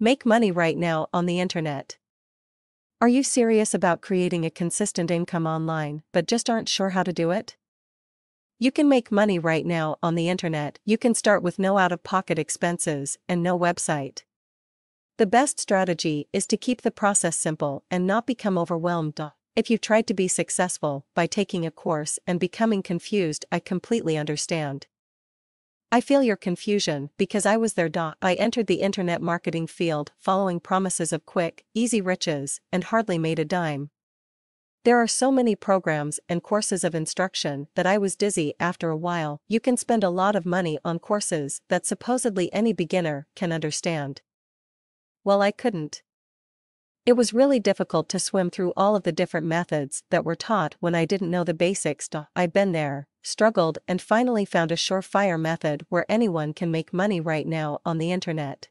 Make money right now on the internet. Are you serious about creating a consistent income online but just aren't sure how to do it? You can make money right now on the internet. You can start with no out of pocket expenses and no website. The best strategy is to keep the process simple and not become overwhelmed. If you've tried to be successful by taking a course and becoming confused, I completely understand. I feel your confusion because I was there. I entered the internet marketing field following promises of quick, easy riches and hardly made a dime. There are so many programs and courses of instruction that I was dizzy after a while. You can spend a lot of money on courses that supposedly any beginner can understand. Well, I couldn't. It was really difficult to swim through all of the different methods that were taught when I didn't know the basics. I've been there, struggled, and finally found a surefire method where anyone can make money right now on the internet.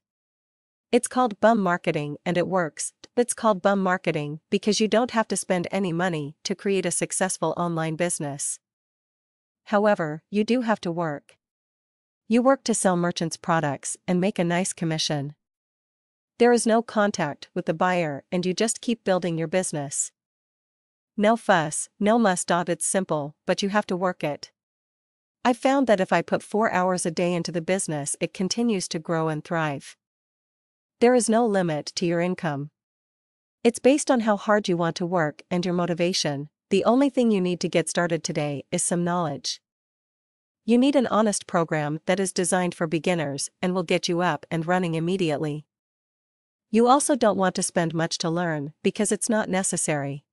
It's called bum marketing and it works. It's called bum marketing because you don't have to spend any money to create a successful online business. However, you do have to work. You work to sell merchants' products and make a nice commission. There is no contact with the buyer and you just keep building your business. No fuss, no muss. It's simple, but you have to work it. I've found that if I put four hours a day into the business, it continues to grow and thrive. There is no limit to your income. It's based on how hard you want to work and your motivation. The only thing you need to get started today is some knowledge. You need an honest program that is designed for beginners and will get you up and running immediately. You also don't want to spend much to learn because it's not necessary.